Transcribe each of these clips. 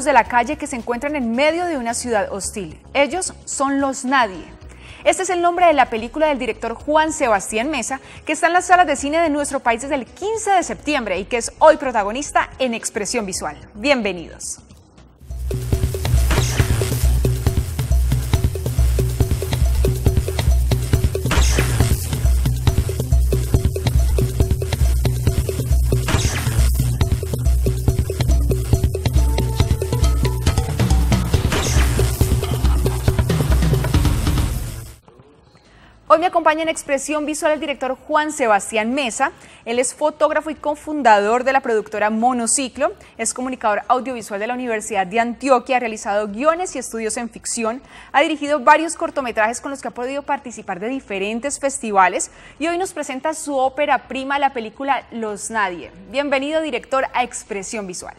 de la calle que se encuentran en medio de una ciudad hostil. Ellos son los nadie. Este es el nombre de la película del director Juan Sebastián Mesa, que está en las salas de cine de nuestro país desde el 15 de septiembre y que es hoy protagonista en Expresión Visual. Bienvenidos. Acompaña en expresión visual el director Juan Sebastián Mesa. Él es fotógrafo y cofundador de la productora Monociclo. Es comunicador audiovisual de la Universidad de Antioquia. Ha realizado guiones y estudios en ficción. Ha dirigido varios cortometrajes con los que ha podido participar de diferentes festivales. Y hoy nos presenta su ópera prima, la película Los Nadie. Bienvenido, director, a Expresión Visual.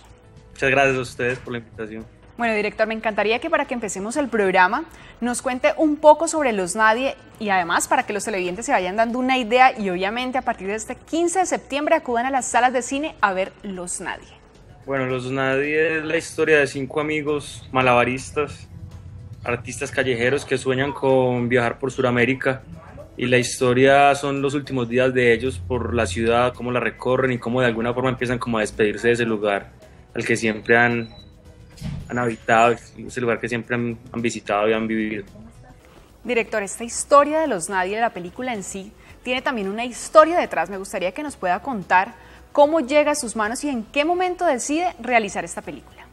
Muchas gracias a ustedes por la invitación. Bueno, director, me encantaría que para que empecemos el programa nos cuente un poco sobre Los Nadie y además para que los televidentes se vayan dando una idea y obviamente a partir de este 15 de septiembre acudan a las salas de cine a ver Los Nadie. Bueno, Los Nadie es la historia de cinco amigos malabaristas, artistas callejeros que sueñan con viajar por Sudamérica y la historia son los últimos días de ellos por la ciudad, cómo la recorren y cómo de alguna forma empiezan como a despedirse de ese lugar al que siempre han han habitado, ese lugar que siempre han, han, visitado y han vivido. Director, esta historia de los nadie, la película en sí, tiene también una historia detrás. Me gustaría que nos pueda contar cómo llega a sus manos y en qué momento decide realizar esta película.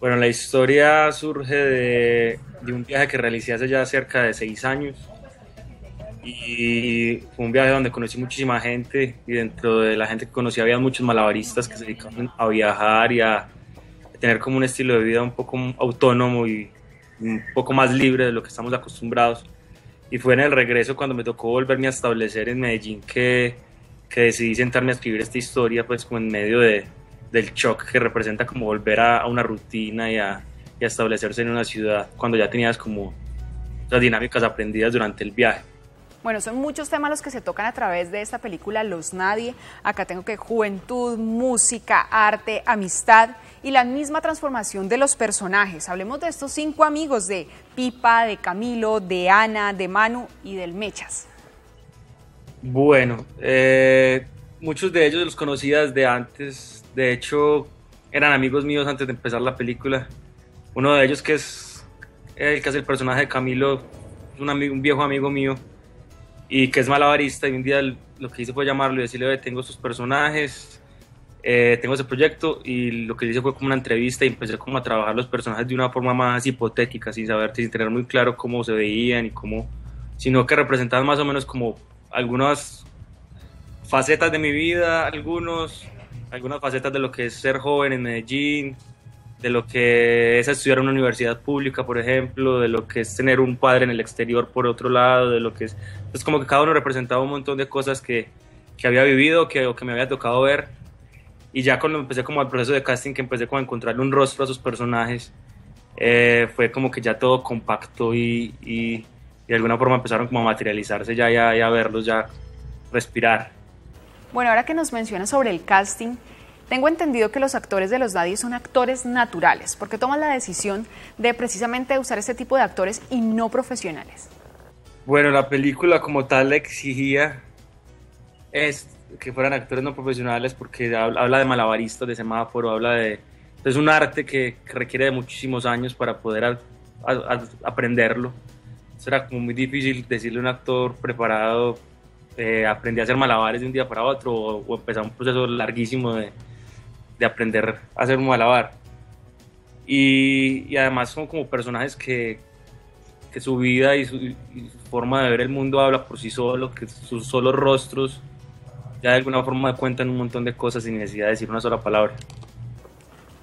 Bueno, la historia surge de, de un viaje que realicé hace ya cerca de seis años. Y fue un viaje donde conocí muchísima gente y dentro de la gente que conocí había muchos malabaristas que se dedicaban a viajar y a tener como un estilo de vida un poco autónomo y un poco más libre de lo que estamos acostumbrados. Y fue en el regreso cuando me tocó volverme a establecer en Medellín que, que decidí sentarme a escribir esta historia, pues como en medio de, del shock que representa como volver a, a una rutina y a, y a, establecerse en una ciudad cuando ya tenías como las dinámicas aprendidas durante el viaje. Bueno, son muchos temas los que se tocan a través de esta película Los Nadie. Acá tengo que juventud, música, arte, amistad y la misma transformación de los personajes. Hablemos de estos cinco amigos de Pipa, de Camilo, de Ana, de Manu y del Mechas. Bueno, eh, muchos de ellos los conocía desde antes. De hecho, eran amigos míos antes de empezar la película. Uno de ellos, que es el que hace el personaje de Camilo, un, amigo, un viejo amigo mío y que es malabarista y un día lo que hice fue llamarlo y decirle, tengo estos personajes, eh, tengo ese proyecto y lo que hice fue como una entrevista y empecé como a trabajar los personajes de una forma más hipotética, sin saber, sin tener muy claro cómo se veían y cómo, sino que representaban más o menos como algunas facetas de mi vida, algunos, algunas facetas de lo que es ser joven en Medellín, de lo que es estudiar en una universidad pública, por ejemplo, de lo que es tener un padre en el exterior, por otro lado, de lo que es... Es como que cada uno representaba un montón de cosas que, que había vivido que, o que me había tocado ver. Y ya cuando empecé como el proceso de casting, que empecé como a encontrarle un rostro a sus personajes, eh, fue como que ya todo compacto y, y, y, de alguna forma empezaron como a materializarse ya, ya, ya verlos, ya respirar. Bueno, ahora que nos menciona sobre el casting, tengo entendido que los actores de los Daddy son actores naturales, porque toman la decisión de precisamente usar este tipo de actores y no profesionales. Bueno, la película como tal exigía es que fueran actores no profesionales porque habla de malabaristas, de semáforo, habla de... Es un arte que, requiere de muchísimos años para poder a, a, aprenderlo. Será como muy difícil decirle a un actor preparado, eh, aprendí a hacer malabares de un día para otro o, o empezar un proceso larguísimo de, de aprender a hacer un malabar. Y, y, además son como personajes que, que su vida y su, y su, forma de ver el mundo habla por sí solo, que sus solos rostros ya de alguna forma cuentan un montón de cosas sin necesidad de decir una sola palabra.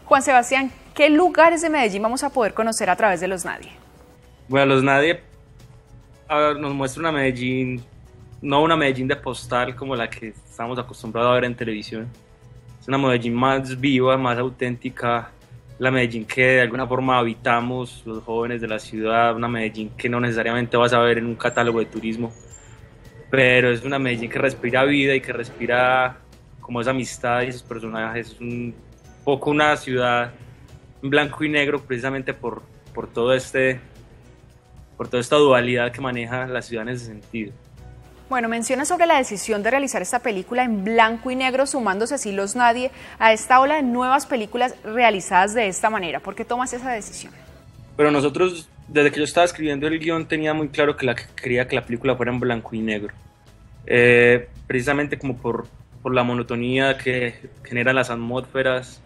Juan Sebastián, ¿qué lugares de Medellín vamos a poder conocer a través de Los Nadie? Bueno, Los Nadie a ver, nos muestra una Medellín, no una Medellín de postal como la que estamos acostumbrados a ver en televisión, es una Medellín más viva, más auténtica, la Medellín que de alguna forma habitamos los jóvenes de la ciudad, una Medellín que no necesariamente vas a ver en un catálogo de turismo, pero es una Medellín que respira vida y que respira como esa amistad y esos personajes, es un poco una ciudad en blanco y negro precisamente por, por todo este por toda esta dualidad que maneja la ciudad en ese sentido. Bueno, menciona sobre la decisión de realizar esta película en blanco y negro, sumándose así los nadie a esta ola de nuevas películas realizadas de esta manera. ¿Por qué tomas esa decisión? Pero nosotros, desde que yo estaba escribiendo el guion, tenía muy claro que la, quería que la película fuera en blanco y negro. Eh, precisamente como por, por la monotonía que generan las atmósferas,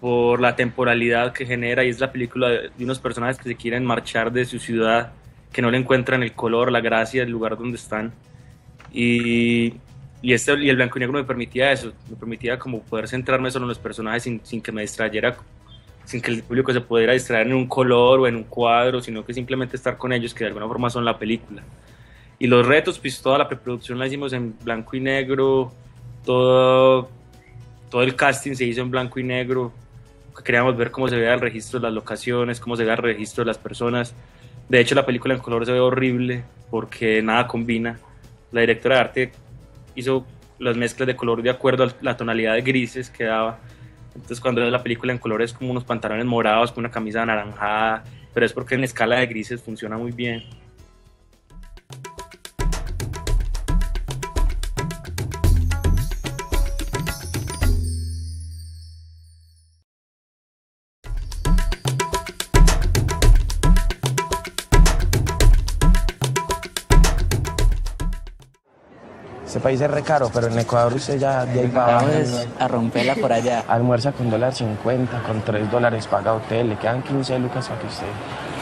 por la temporalidad que genera, y es la película de unos personajes que se quieren marchar de su ciudad que no le encuentran el color, la gracia del lugar donde están. Y, y, este, y el blanco y negro me permitía eso, me permitía como poder centrarme solo en los personajes sin, sin que me distrayera, sin que el público se pudiera distraer en un color o en un cuadro, sino que simplemente estar con ellos, que de alguna forma son la película. Y los retos, pues toda la preproducción la hicimos en blanco y negro, todo, todo el casting se hizo en blanco y negro, queríamos ver cómo se veía el registro de las locaciones, cómo se veía el registro de las personas, de hecho, la película en color se ve horrible porque nada combina. La directora de arte hizo las mezclas de color de acuerdo a la tonalidad de grises que daba. Entonces, cuando ves la película en color es como unos pantalones morados con una camisa anaranjada, pero es porque en escala de grises funciona muy bien. Ese país es re caro, pero en Ecuador usted ya de ahí para abajo. a romperla por allá. Almuerza con dólar 50, con 3 dólares paga hotel, le quedan 15 lucas para que usted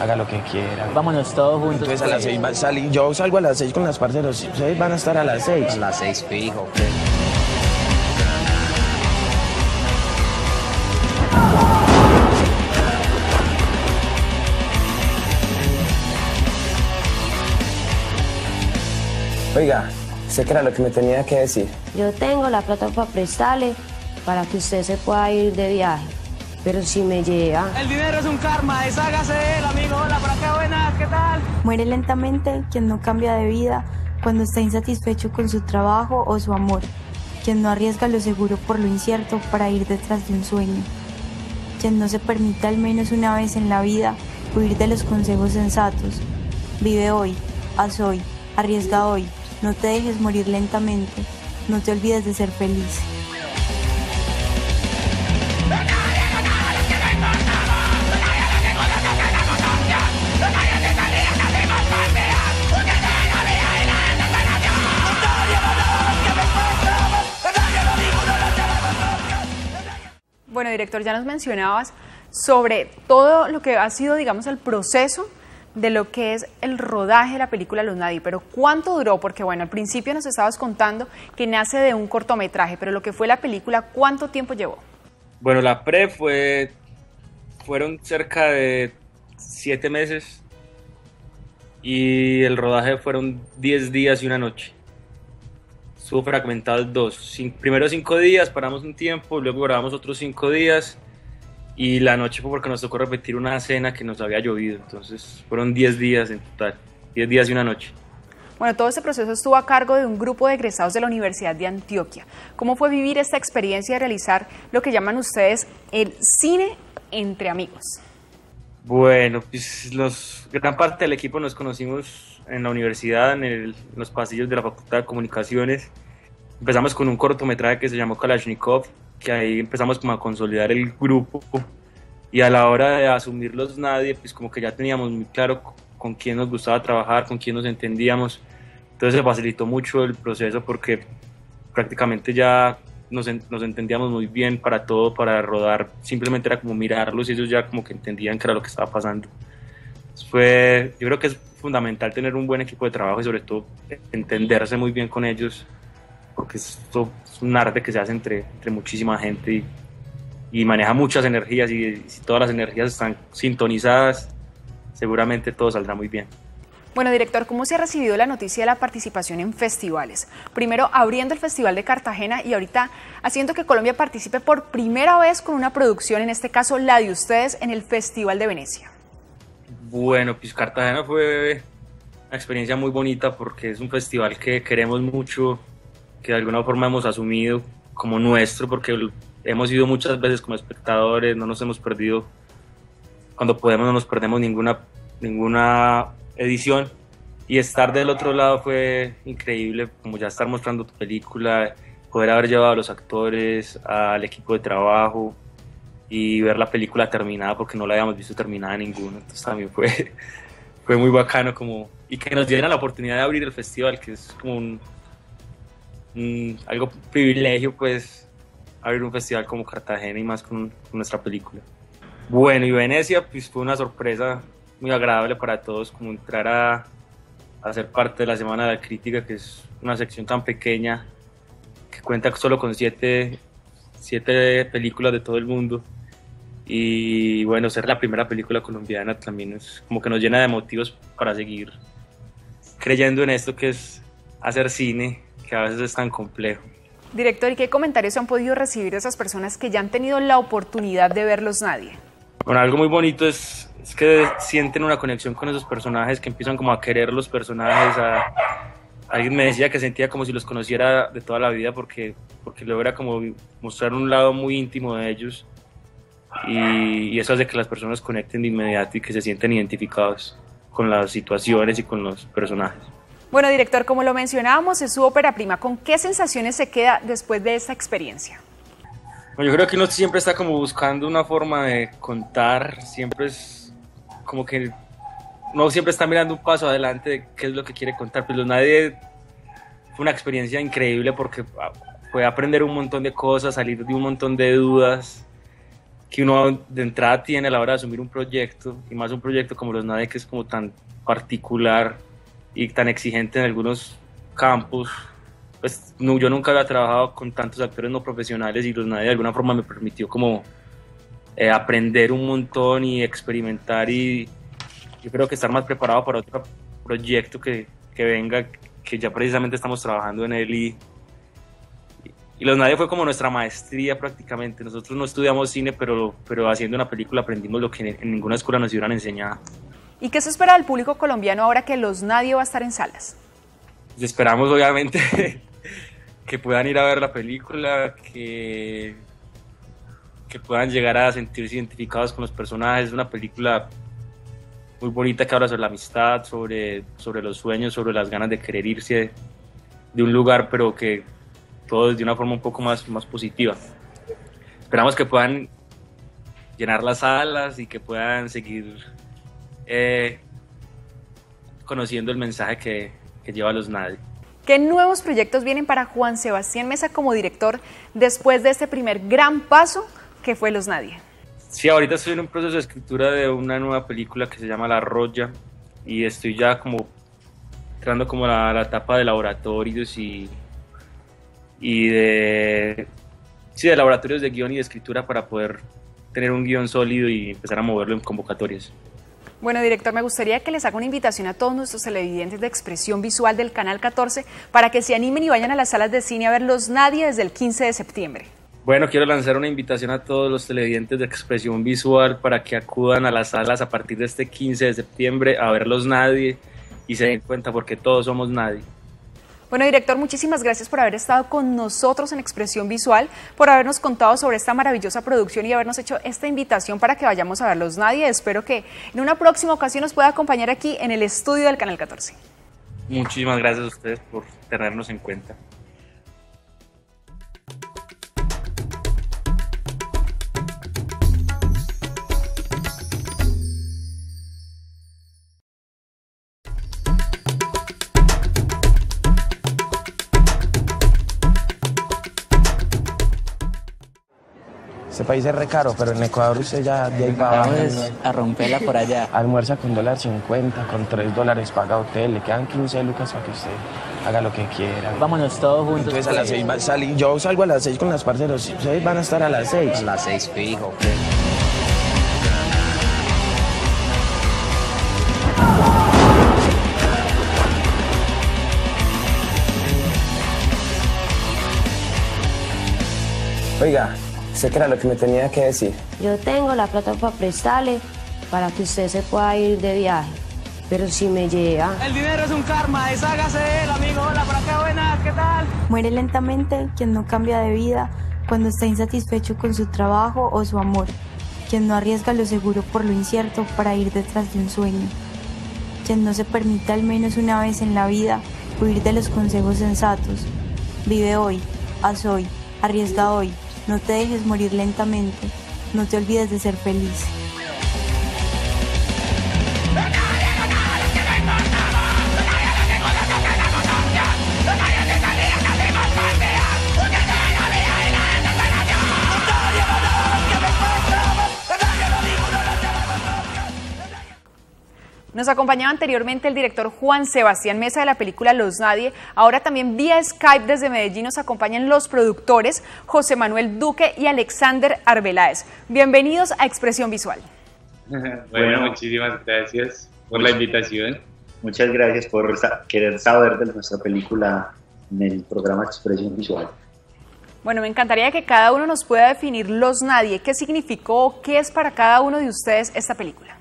haga lo que quiera. Vámonos todos juntos. Entonces a las 6 va a salir, yo salgo a las 6 con las parceros, ustedes van a estar a las 6. A las 6 fijo. Oiga, sé que era lo que me tenía que decir. Yo tengo la plata para prestarle para que usted se pueda ir de viaje. Pero si me lleva. El dinero es un karma, deshágase de él, amigo. Hola, por acá, buenas, ¿qué tal? Muere lentamente quien no cambia de vida cuando está insatisfecho con su trabajo o su amor. Quien no arriesga lo seguro por lo incierto para ir detrás de un sueño. Quien no se permite al menos una vez en la vida huir de los consejos sensatos. Vive hoy, haz hoy, arriesga hoy, no te dejes morir lentamente. No te olvides de ser feliz. Bueno, director, ya nos mencionabas sobre todo lo que ha sido, digamos, el proceso de lo que es el rodaje de la película Los Nadie, pero ¿cuánto duró? Porque bueno, al principio nos estabas contando que nace de un cortometraje, pero lo que fue la película, ¿cuánto tiempo llevó? Bueno, la pre fue, fueron cerca de siete meses y el rodaje fueron diez días y una noche. Estuvo fragmentado dos. primero cinco días, paramos un tiempo, luego grabamos otros cinco días y la noche fue porque nos tocó repetir una cena que nos había llovido. Entonces fueron 10 días en total, 10 días y una noche. Bueno, todo este proceso estuvo a cargo de un grupo de egresados de la Universidad de Antioquia. ¿Cómo fue vivir esta experiencia de realizar lo que llaman ustedes el cine entre amigos? Bueno, pues los, gran parte del equipo nos conocimos en la universidad, en, en los pasillos de la Facultad de Comunicaciones. Empezamos con un cortometraje que se llamó Kalashnikov, que ahí empezamos como a consolidar el grupo y a la hora de asumirlos nadie, pues como que ya teníamos muy claro con quién nos gustaba trabajar, con quién nos entendíamos. Entonces se facilitó mucho el proceso porque prácticamente ya nos, nos, entendíamos muy bien para todo, para rodar. Simplemente era como mirarlos y ellos ya como que entendían qué era lo que estaba pasando. Fue, yo creo que es fundamental tener un buen equipo de trabajo y sobre todo entenderse muy bien con ellos porque esto es un arte que se hace entre, entre muchísima gente y, maneja muchas energías y, si todas las energías están sintonizadas, seguramente todo saldrá muy bien. Bueno, director, ¿cómo se ha recibido la noticia de la participación en festivales? Primero abriendo el Festival de Cartagena y ahorita haciendo que Colombia participe por primera vez con una producción, en este caso la de ustedes, en el Festival de Venecia. Bueno, pues Cartagena fue una experiencia muy bonita porque es un festival que queremos mucho, que de alguna forma hemos asumido como nuestro, porque hemos ido muchas veces como espectadores, no nos hemos perdido, cuando podemos no nos perdemos ninguna, ninguna edición. Y estar del otro lado fue increíble, como ya estar mostrando tu película, poder haber llevado a los actores, al equipo de trabajo y ver la película terminada porque no la habíamos visto terminada ninguna, entonces también fue, fue muy bacano como, y que nos dieran la oportunidad de abrir el festival, que es como un, algo privilegio pues abrir un festival como Cartagena y más con, nuestra película. Bueno, y Venecia pues fue una sorpresa muy agradable para todos como entrar a, a ser parte de la Semana de la Crítica, que es una sección tan pequeña que cuenta solo con siete, siete películas de todo el mundo. Y bueno, ser la primera película colombiana también es como que nos llena de motivos para seguir creyendo en esto que es hacer cine, que a veces es tan complejo. Director, ¿y qué comentarios han podido recibir de esas personas que ya han tenido la oportunidad de verlos nadie? Bueno, algo muy bonito es, es que sienten una conexión con esos personajes, que empiezan como a querer los personajes. A, alguien me decía que sentía como si los conociera de toda la vida porque, porque logra como mostrar un lado muy íntimo de ellos y, y eso hace que las personas conecten de inmediato y que se sienten identificados con las situaciones y con los personajes. Bueno, director, como lo mencionábamos, es su ópera prima. ¿Con qué sensaciones se queda después de esta experiencia? Yo creo que uno siempre está como buscando una forma de contar, siempre es como que uno siempre está mirando un paso adelante de qué es lo que quiere contar. Pues nadie fue una experiencia increíble porque fue ah, aprender un montón de cosas, salir de un montón de dudas que uno de entrada tiene a la hora de asumir un proyecto, y más un proyecto como los NADE que es como tan particular y tan exigente en algunos campos. Pues no, yo nunca había trabajado con tantos actores no profesionales y los NADE de alguna forma me permitió como eh, aprender un montón y experimentar y yo creo que estar más preparado para otro proyecto que, que venga, que ya precisamente estamos trabajando en él y, y Los Nadie fue como nuestra maestría prácticamente. Nosotros no estudiamos cine, pero, pero haciendo una película aprendimos lo que en ninguna escuela nos hubieran enseñado. ¿Y qué se espera del público colombiano ahora que Los Nadie va a estar en salas? Pues esperamos obviamente que puedan ir a ver la película, que, que puedan llegar a sentirse identificados con los personajes. Es una película muy bonita que habla sobre la amistad, sobre, sobre los sueños, sobre las ganas de querer irse de un lugar, pero que todo de una forma un poco más, más positiva. Esperamos que puedan llenar las salas y que puedan seguir eh, conociendo el mensaje que, que lleva a los nadie. ¿Qué nuevos proyectos vienen para Juan Sebastián Mesa como director después de este primer gran paso que fue Los Nadie? Sí, ahorita estoy en un proceso de escritura de una nueva película que se llama La Roya y estoy ya como entrando como a la etapa de laboratorios y, y de, sí, de laboratorios de guion y de escritura para poder tener un guion sólido y empezar a moverlo en convocatorias. Bueno, director, me gustaría que les haga una invitación a todos nuestros televidentes de expresión visual del Canal 14 para que se animen y vayan a las salas de cine a verlos nadie desde el 15 de septiembre. Bueno, quiero lanzar una invitación a todos los televidentes de expresión visual para que acudan a las salas a partir de este 15 de septiembre a verlos nadie y se den cuenta porque todos somos nadie. Bueno, director, muchísimas gracias por haber estado con nosotros en Expresión Visual, por habernos contado sobre esta maravillosa producción y habernos hecho esta invitación para que vayamos a verlos nadie. Espero que en una próxima ocasión nos pueda acompañar aquí en el estudio del Canal 14. Muchísimas gracias a ustedes por tenernos en cuenta. País es re caro, pero en Ecuador usted ya de ahí. Vamos a romperla por allá. Almuerza con dólar 50, con 3 dólares paga hotel, le quedan 15 lucas para que usted haga lo que quiera. Vámonos todos juntos. Entonces a las 6 va a salir, yo salgo a las 6 con las parceros, ustedes van a estar a las 6. A las 6 fijo. Oiga, sé que era lo que me tenía que decir. Yo tengo la plata para prestarle para que usted se pueda ir de viaje. Pero si me lleva... El dinero es un karma, deshágase de él, amigo. Hola, por acá, buenas, ¿qué tal? Muere lentamente quien no cambia de vida cuando está insatisfecho con su trabajo o su amor, quien no arriesga lo seguro por lo incierto para ir detrás de un sueño, quien no se permite al menos una vez en la vida huir de los consejos sensatos. Vive hoy, haz hoy, arriesga hoy, no te dejes morir lentamente, no te olvides de ser feliz. Nos acompañaba anteriormente el director Juan Sebastián Mesa de la película Los Nadie. Ahora también vía Skype desde Medellín nos acompañan los productores José Manuel Duque y Alexander Arbeláez. Bienvenidos a Expresión Visual. bueno, muchísimas gracias por la invitación. Muchas gracias por querer saber de nuestra película en el programa Expresión Visual. Bueno, me encantaría que cada uno nos pueda definir Los Nadie. ¿Qué significó, qué es para cada uno de ustedes esta película?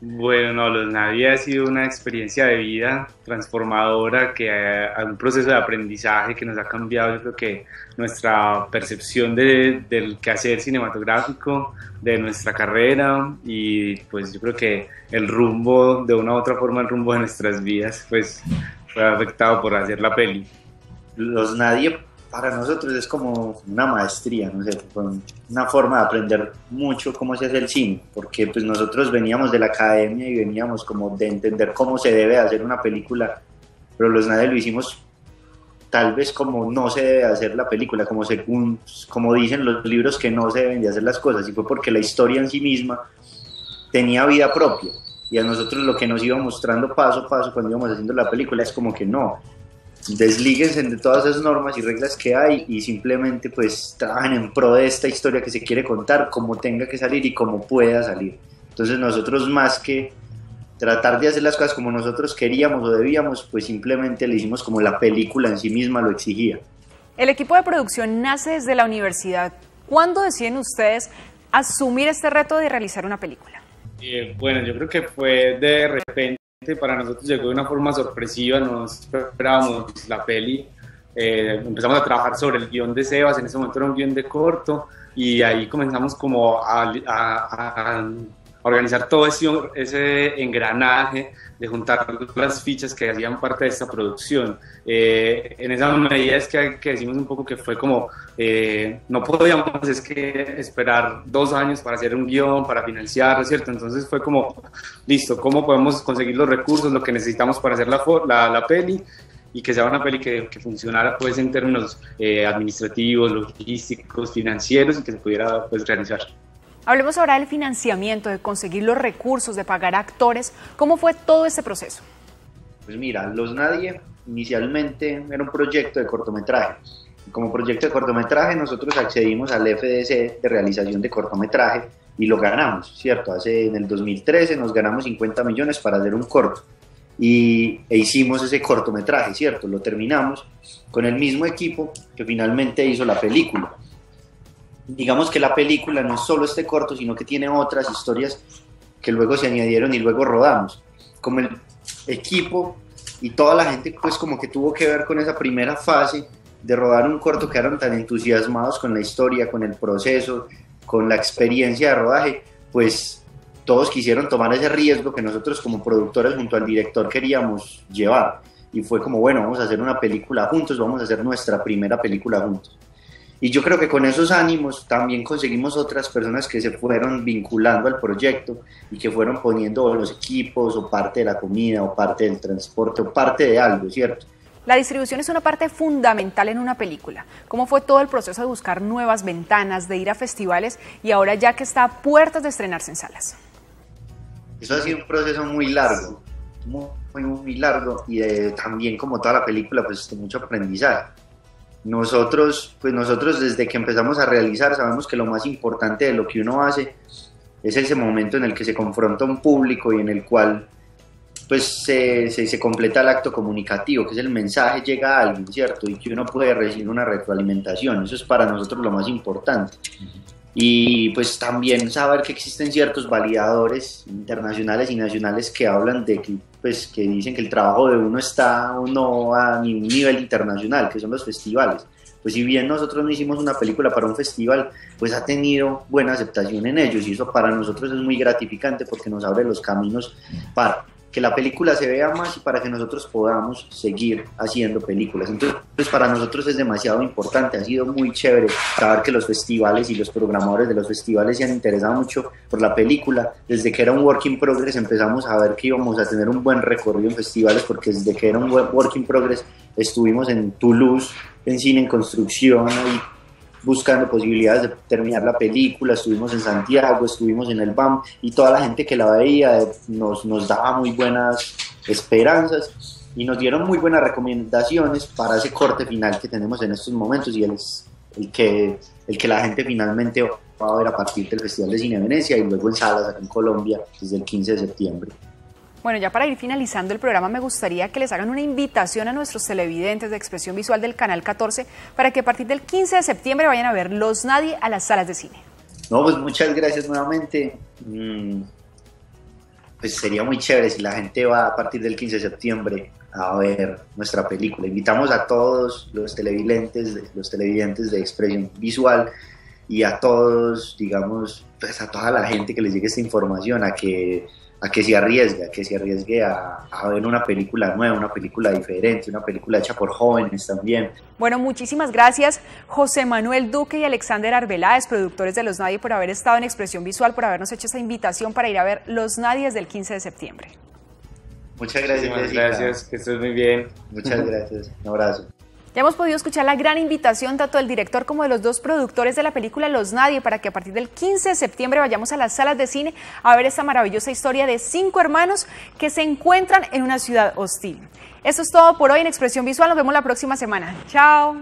Bueno, no, los Nadie ha sido una experiencia de vida transformadora, que ha, un proceso de aprendizaje que nos ha cambiado, yo creo que nuestra percepción de, del quehacer cinematográfico, de nuestra carrera y pues yo creo que el rumbo, de una u otra forma, el rumbo de nuestras vidas, pues fue afectado por hacer la peli. Los Nadie para nosotros es como una maestría, no sé, una forma de aprender mucho cómo se hace el cine, porque pues nosotros veníamos de la academia y veníamos como de entender cómo se debe hacer una película, pero los nadie lo hicimos tal vez como no se debe hacer la película, como según como dicen los libros que no se deben de hacer las cosas, y fue porque la historia en sí misma tenía vida propia, y a nosotros lo que nos iba mostrando paso a paso cuando íbamos haciendo la película es como que no, deslíguense de todas esas normas y reglas que hay y simplemente pues trabajen en pro de esta historia que se quiere contar, como tenga que salir y como pueda salir. Entonces nosotros más que tratar de hacer las cosas como nosotros queríamos o debíamos, pues simplemente le hicimos como la película en sí misma lo exigía. El equipo de producción nace desde la universidad. ¿Cuándo deciden ustedes asumir este reto de realizar una película? Eh, bueno, yo creo que fue de repente para nosotros llegó de una forma sorpresiva, nos esperábamos la peli, eh, empezamos a trabajar sobre el guion de Sebas, en ese momento era un guion de corto, y ahí comenzamos como a, a organizar todo ese, ese, engranaje de juntar las fichas que hacían parte de esta producción. Eh, en esa medida es que, decimos un poco que fue como, eh, no podíamos es que esperar dos años para hacer un guion, para financiarlo, ¿cierto? Entonces fue como, listo, ¿cómo podemos conseguir los recursos, lo que necesitamos para hacer la, la, la peli? y que sea una peli que, que funcionara pues en términos eh, administrativos, logísticos, financieros y que se pudiera pues realizar. Hablemos ahora del financiamiento, de conseguir los recursos, de pagar actores. ¿Cómo fue todo este proceso? Pues mira, Los Nadie inicialmente era un proyecto de cortometraje. Como proyecto de cortometraje nosotros accedimos al FDC de realización de cortometraje y lo ganamos, ¿cierto? Hace, en el 2013 nos ganamos 50 millones para hacer un corto y, e hicimos ese cortometraje, ¿cierto? Lo terminamos con el mismo equipo que finalmente hizo la película digamos que la película no es solo este corto, sino que tiene otras historias que luego se añadieron y luego rodamos. Como el equipo y toda la gente pues como que tuvo que ver con esa primera fase de rodar un corto que eran tan entusiasmados con la historia, con el proceso, con la experiencia de rodaje, pues todos quisieron tomar ese riesgo que nosotros como productores junto al director queríamos llevar. Y fue como, bueno, vamos a hacer una película juntos, vamos a hacer nuestra primera película juntos. Y yo creo que con esos ánimos también conseguimos otras personas que se fueron vinculando al proyecto y que fueron poniendo los equipos o parte de la comida o parte del transporte o parte de algo, ¿cierto? La distribución es una parte fundamental en una película. ¿Cómo fue todo el proceso de buscar nuevas ventanas, de ir a festivales y ahora ya que está a puertas de estrenarse en salas? Eso ha sido un proceso muy largo, muy, muy, largo y también como toda la película, pues de mucho aprendizaje nosotros, pues nosotros desde que empezamos a realizar sabemos que lo más importante de lo que uno hace es ese momento en el que se confronta un público y en el cual pues se, se, completa el acto comunicativo, que es el mensaje llega a alguien, ¿cierto? Y que uno puede recibir una retroalimentación, eso es para nosotros lo más importante. Y pues también saber que existen ciertos validadores internacionales y nacionales que hablan de que, pues, que dicen que el trabajo de uno está uno a un nivel internacional, que son los festivales. pues si bien nosotros no hicimos una película para un festival, pues ha tenido buena aceptación en ellos y eso para nosotros es muy gratificante porque nos abre los caminos para que la película se vea más y para que nosotros podamos seguir haciendo películas. Entonces, pues para nosotros es demasiado importante, ha sido muy chévere saber que los festivales y los programadores de los festivales se han interesado mucho por la película. Desde que era un work in progress empezamos a ver que íbamos a tener un buen recorrido en festivales porque desde que era un work in progress estuvimos en Toulouse, en cine en construcción buscando posibilidades de terminar la película, estuvimos en Santiago, estuvimos en el BAM y toda la gente que la veía nos, nos daba muy buenas esperanzas y nos dieron muy buenas recomendaciones para ese corte final que tenemos en estos momentos y es el que, el que la gente finalmente va a ver a partir del Festival de Cine Venecia y luego en salas acá en Colombia desde el 15 de septiembre. Bueno, ya para ir finalizando el programa, me gustaría que les hagan una invitación a nuestros televidentes de expresión visual del Canal 14 para que a partir del 15 de septiembre vayan a ver Los Nadie a las salas de cine. No, pues muchas gracias nuevamente. Mm, pues sería muy chévere si la gente va a partir del 15 de septiembre a ver nuestra película. Invitamos a todos los televidentes, los televidentes de expresión visual y a todos, digamos, pues a toda la gente que les llegue esta información a que a que se arriesgue, a que se arriesgue a, a, ver una película nueva, una película diferente, una película hecha por jóvenes también. Bueno, muchísimas gracias José Manuel Duque y Alexander Arbeláez, productores de Los Nadie, por haber estado en Expresión Visual, por habernos hecho esa invitación para ir a ver Los Nadie del 15 de septiembre. Muchas gracias. Muchas gracias, que estés muy bien. Muchas gracias, un abrazo. Ya hemos podido escuchar la gran invitación tanto del director como de los dos productores de la película Los Nadie para que a partir del 15 de septiembre vayamos a las salas de cine a ver esta maravillosa historia de cinco hermanos que se encuentran en una ciudad hostil. Eso es todo por hoy en Expresión Visual. Nos vemos la próxima semana. Chao.